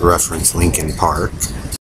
reference Lincoln Park.